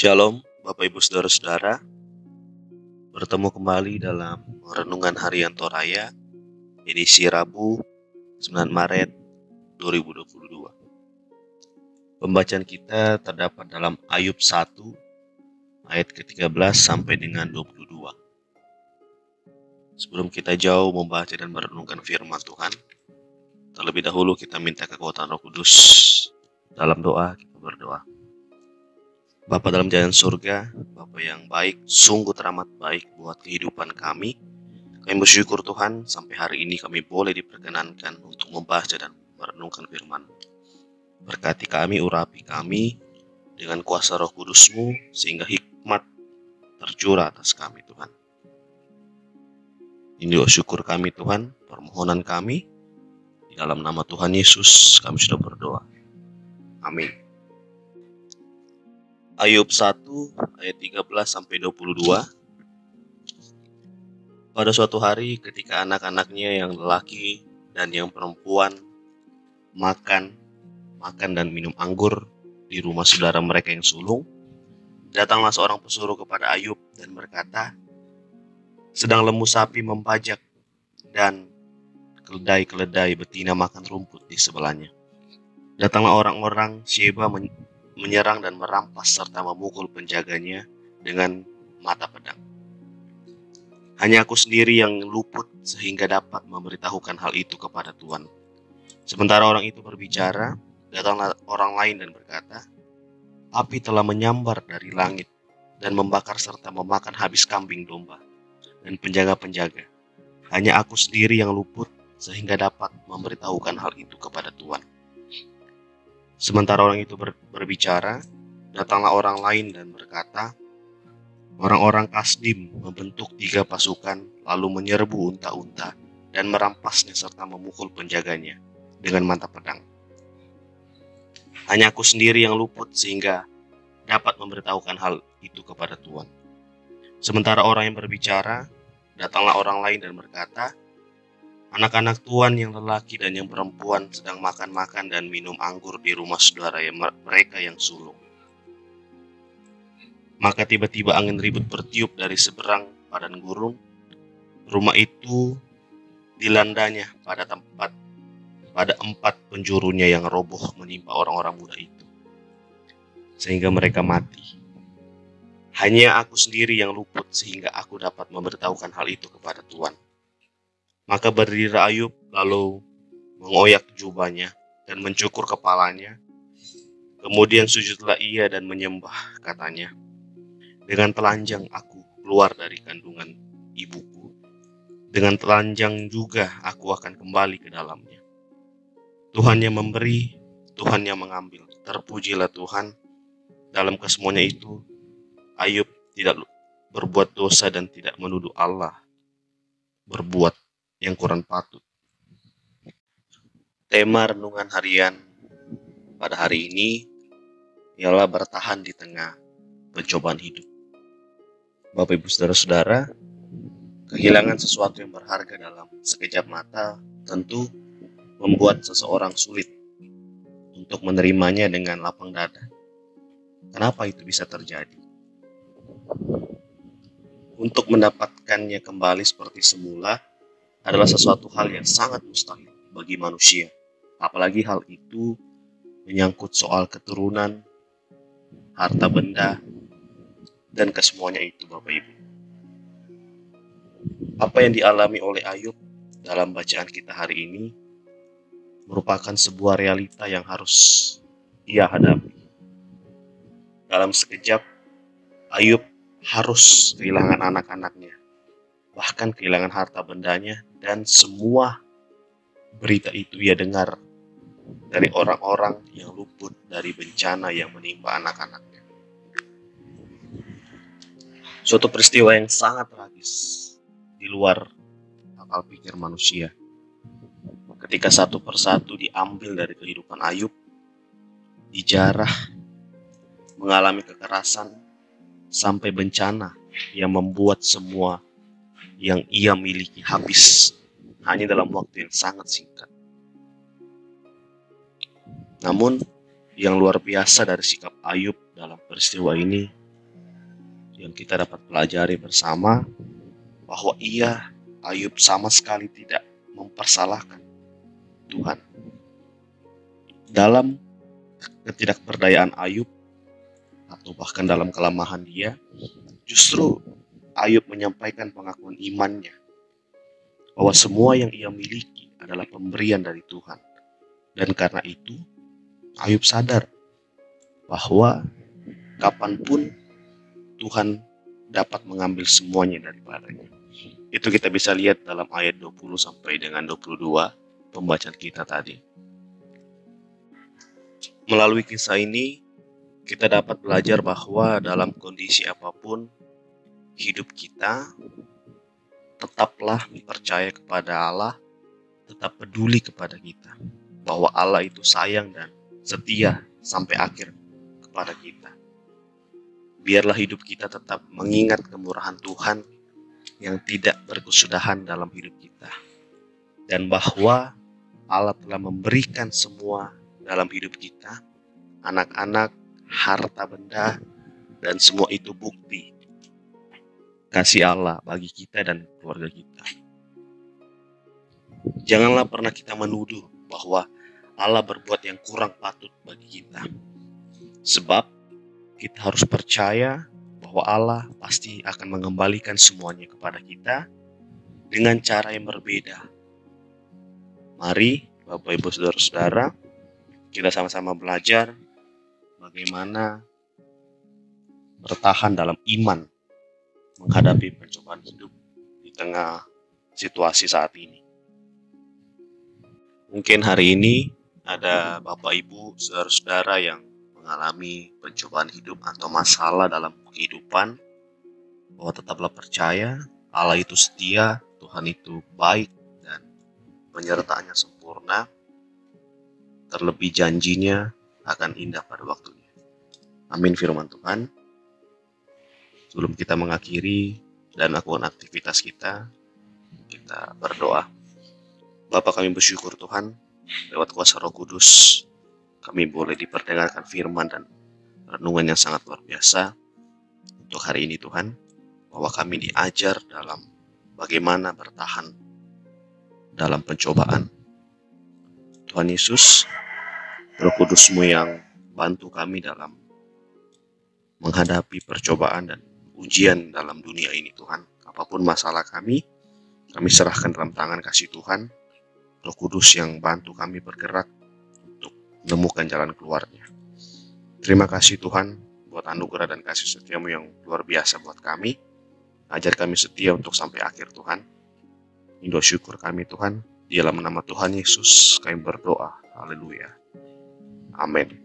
Shalom, Bapak Ibu Saudara-saudara. Bertemu kembali dalam Renungan Harian Toraya, edisi Rabu 9 Maret 2022. Pembacaan kita terdapat dalam Ayub 1 ayat ke-13 sampai dengan 22. Sebelum kita jauh membaca dan merenungkan firman Tuhan, terlebih dahulu kita minta kekuatan Roh Kudus dalam doa kita berdoa. Bapa dalam jalan surga, Bapa yang baik, sungguh teramat baik buat kehidupan kami. Kami bersyukur Tuhan, sampai hari ini kami boleh diperkenankan untuk membaca dan merenungkan firman. Berkati kami, urapi kami dengan kuasa roh kudusmu, sehingga hikmat tercurah atas kami Tuhan. Ini syukur kami Tuhan, permohonan kami. Di dalam nama Tuhan Yesus kami sudah berdoa. Amin. Ayub 1 ayat 13 sampai 22. Pada suatu hari ketika anak-anaknya yang lelaki dan yang perempuan makan makan dan minum anggur di rumah saudara mereka yang sulung, datanglah seorang pesuruh kepada Ayub dan berkata, sedang lembu sapi membajak dan keledai-keledai betina makan rumput di sebelahnya. Datanglah orang-orang Sheba menyerang dan merampas serta memukul penjaganya dengan mata pedang. Hanya aku sendiri yang luput sehingga dapat memberitahukan hal itu kepada Tuhan. Sementara orang itu berbicara, datanglah orang lain dan berkata, Api telah menyambar dari langit dan membakar serta memakan habis kambing domba dan penjaga-penjaga. Hanya aku sendiri yang luput sehingga dapat memberitahukan hal itu kepada Tuhan. Sementara orang itu ber, berbicara, datanglah orang lain dan berkata, Orang-orang Kasdim membentuk tiga pasukan lalu menyerbu unta-unta dan merampasnya serta memukul penjaganya dengan mata pedang. Hanya aku sendiri yang luput sehingga dapat memberitahukan hal itu kepada Tuhan. Sementara orang yang berbicara, datanglah orang lain dan berkata, Anak-anak tuan yang lelaki dan yang perempuan sedang makan-makan dan minum anggur di rumah saudara mereka yang sulung. Maka tiba-tiba angin ribut bertiup dari seberang padan gurun. Rumah itu dilandanya pada tempat pada empat penjurunya yang roboh menimpa orang-orang muda itu. Sehingga mereka mati. Hanya aku sendiri yang luput sehingga aku dapat memberitahukan hal itu kepada Tuhan. Maka berdiri Ayub lalu mengoyak jubahnya dan mencukur kepalanya. Kemudian sujudlah ia dan menyembah katanya. Dengan telanjang aku keluar dari kandungan ibuku. Dengan telanjang juga aku akan kembali ke dalamnya. Tuhan yang memberi, Tuhan yang mengambil. Terpujilah Tuhan. Dalam kesemuanya itu, Ayub tidak berbuat dosa dan tidak menuduh Allah berbuat yang kurang patut. Tema renungan harian pada hari ini ialah bertahan di tengah pencobaan hidup. Bapak Ibu Saudara-saudara, kehilangan sesuatu yang berharga dalam sekejap mata tentu membuat seseorang sulit untuk menerimanya dengan lapang dada. Kenapa itu bisa terjadi? Untuk mendapatkannya kembali seperti semula, adalah sesuatu hal yang sangat mustahil bagi manusia. Apalagi hal itu menyangkut soal keturunan, harta benda, dan kesemuanya itu Bapak Ibu. Apa yang dialami oleh Ayub dalam bacaan kita hari ini merupakan sebuah realita yang harus ia hadapi. Dalam sekejap, Ayub harus kehilangan anak-anaknya, bahkan kehilangan harta bendanya dan semua berita itu ia dengar dari orang-orang yang luput dari bencana yang menimpa anak-anaknya. Suatu peristiwa yang sangat tragis di luar akal pikir manusia. Ketika satu persatu diambil dari kehidupan Ayub, dijarah, mengalami kekerasan, sampai bencana yang membuat semua yang ia miliki habis hanya dalam waktu yang sangat singkat. Namun, yang luar biasa dari sikap Ayub dalam peristiwa ini yang kita dapat pelajari bersama bahwa ia Ayub sama sekali tidak mempersalahkan Tuhan. Dalam ketidakberdayaan Ayub atau bahkan dalam kelemahan dia, justru Ayub menyampaikan pengakuan imannya bahwa semua yang ia miliki adalah pemberian dari Tuhan. Dan karena itu, Ayub sadar bahwa kapan pun Tuhan dapat mengambil semuanya daripadanya. Itu kita bisa lihat dalam ayat 20 sampai dengan 22 pembacaan kita tadi. Melalui kisah ini, kita dapat belajar bahwa dalam kondisi apa pun hidup kita, tetaplah percaya kepada Allah, tetap peduli kepada kita, bahwa Allah itu sayang dan setia sampai akhir kepada kita biarlah hidup kita tetap mengingat kemurahan Tuhan yang tidak berkesudahan dalam hidup kita. Dan bahwa Allah telah memberikan semua dalam hidup kita, anak-anak, harta benda, dan semua itu bukti kasih Allah bagi kita dan keluarga kita. Janganlah pernah kita menuduh bahwa Allah berbuat yang kurang patut bagi kita. Sebab kita harus percaya bahwa Allah pasti akan mengembalikan semuanya kepada kita dengan cara yang berbeda. Mari, Bapak Ibu Saudara-saudara, kita sama-sama belajar bagaimana bertahan dalam iman menghadapi pencobaan hidup di tengah situasi saat ini. Mungkin hari ini ada Bapak Ibu, saudara-saudara yang mengalami pencobaan hidup atau masalah dalam kehidupan, bahwa tetaplah percaya Allah itu setia, Tuhan itu baik dan penyertaannya sempurna, terlebih janjinya akan indah pada waktunya. Amin firman Tuhan. Sebelum kita mengakhiri dan melakukan aktivitas kita, kita berdoa. Bapak kami bersyukur Tuhan, lewat kuasa roh kudus, kami boleh diperdengarkan firman dan renungan yang sangat luar biasa untuk hari ini Tuhan bahwa kami diajar dalam bagaimana bertahan dalam pencobaan Tuhan Yesus Roh Kudusmu yang bantu kami dalam menghadapi percobaan dan ujian dalam dunia ini Tuhan apa pun masalah kami kami serahkan dalam tangan kasih Tuhan Roh Kudus yang bantu kami bergerak menemukan jalan keluarnya. Terima kasih Tuhan buat anugerah dan kasih setiamu yang luar biasa buat kami. Ajar kami setia untuk sampai akhir Tuhan. Indo syukur kami Tuhan. Di dalam nama Tuhan Yesus kami berdoa. Haleluya. Amin.